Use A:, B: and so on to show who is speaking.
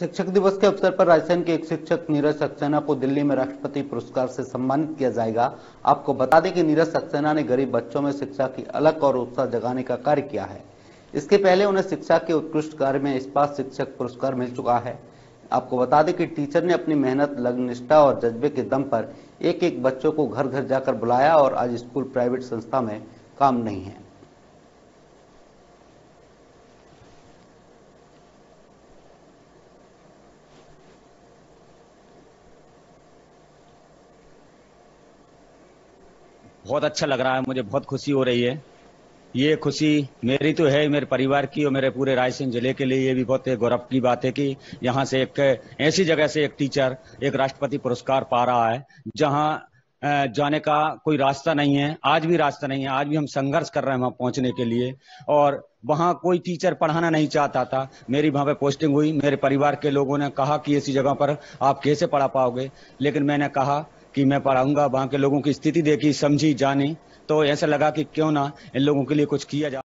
A: शिक्षक दिवस के अवसर पर राजस्थान के एक शिक्षक नीरज सक्सेना को दिल्ली में राष्ट्रपति पुरस्कार से सम्मानित किया जाएगा। आपको बता दें कि नीरज सक्सेना ने गरीब बच्चों में शिक्षा की अलग और उत्साह जगाने का कार्य किया है। इसके पहले उन्हें शिक्षा के उत्कृष्ट कार्य में इस्पात शिक्षक पुरस्कार मिल चुका है। आपको बता दें कि टीचर ने अपनी मेहनत लग्न निष्ठा और जज्बे के दम पर एक एक बच्चों को घर घर जाकर बुलाया और आज स्कूल प्राइवेट संस्था में काम नहीं है।
B: बहुत अच्छा लग रहा है, मुझे बहुत खुशी हो रही है। ये खुशी मेरी तो है, मेरे परिवार की और मेरे पूरे रायसेन ज़िले के लिए ये भी बहुत गौरव की बात है कि यहाँ से एक ऐसी जगह से एक टीचर, एक राष्ट्रपति पुरस्कार पा रहा है, जहाँ जाने का कोई रास्ता नहीं है, आज भी रास्ता नहीं है, आज भी हम संघर्ष कर रहे हैं वहाँ पहुँचने के लिए और वहाँ कोई टीचर पढ़ाना नहीं चाहता था। मेरी वहाँ पे पोस्टिंग हुई, मेरे परिवार के लोगों ने कहा कि ऐसी जगह पर आप कैसे पढ़ा पाओगे, लेकिन मैंने कहा कि मैं पढ़ाऊँगा, वहाँ के लोगों की स्थिति देखी, समझी, जानी। तो ऐसा लगा कि क्यों ना इन लोगों के लिए कुछ किया जा